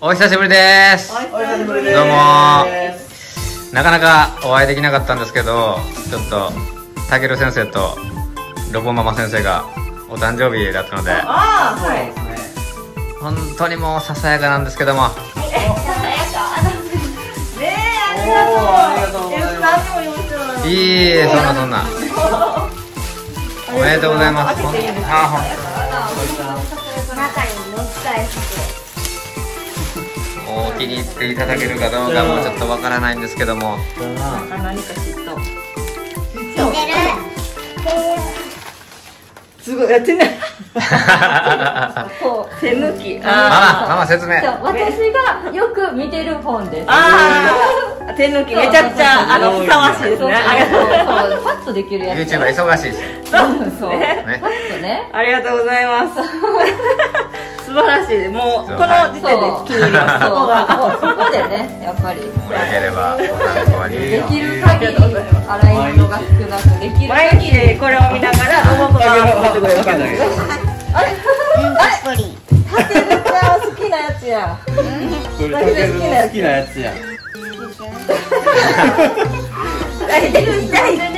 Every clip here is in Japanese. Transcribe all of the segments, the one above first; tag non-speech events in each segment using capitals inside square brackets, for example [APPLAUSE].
お久しぶりです。お久しぶりです。どうも。なかなかお会いできなかったんですけどちょっとたける先生とロボママ先生がお誕生日だったので。ああはい。本当にもうささやかなんですけども。ねえありがとう。おーありがとうございいいいえそんなそんな。おめでとうございます。あほん中に持ち返してお気に入っていただけるかどうかもちょっとわからないんですけども。あ何か知すごいやってない。こう手抜きママママ説明。そう私がよく見てる本です。ああ [LAUGHS] 手抜き。めちゃくちゃあのふさわしいですそうそうねありがとうございますそうパッとできるやつ。YouTuber 忙しいし。[LAUGHS] そう。ね。パッとね。ありがとうございます [LAUGHS] しいもうこの時点で気に入りますそうそこがそこでねやっぱりもうよければできる限り洗い物が少なくできる。毎日でこれを見ながらロボットが作ってくれるわけですうんたっぷりタケルちゃん好きなやつや。これたけるの好きなやつや。ん痛い痛い痛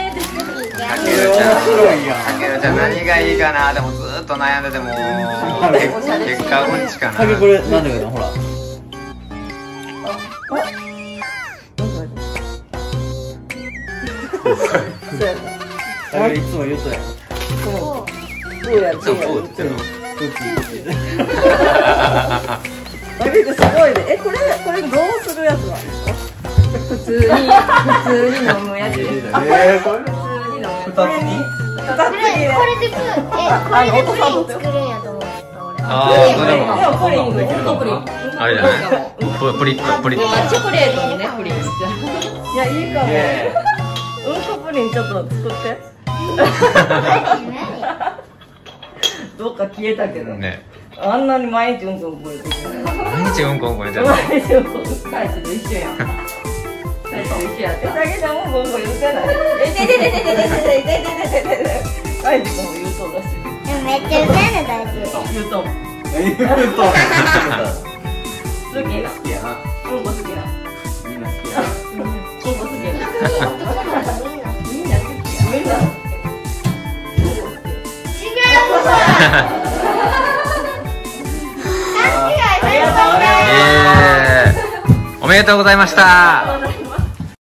いたけこれ面るちゃん白いやん。たけるちゃん何がいいかな？でもずーっと悩んでても結果うんちかな。たけこれなんだけどほら。たけいつも言うとやんどうやっこうってのすごいね。えこれこれどうするやつなんですか普通に普通に飲むやつ。ですえー、これ普通に飲む二つに二つこれにねこれでプえこれでプリン作るんやと思った俺ああそれでももプリンできるプリンあれじゃないププリッとプリッとチョコレートにねプリンいやいいかもねうんこプリンちょっと作ってどっか消えたけど、ねあんなに毎日うんこ覚えてる毎日うんこうんこ言ってる毎日うんこ彼氏と一緒やん言うとんみんな好きやおめでとうございました。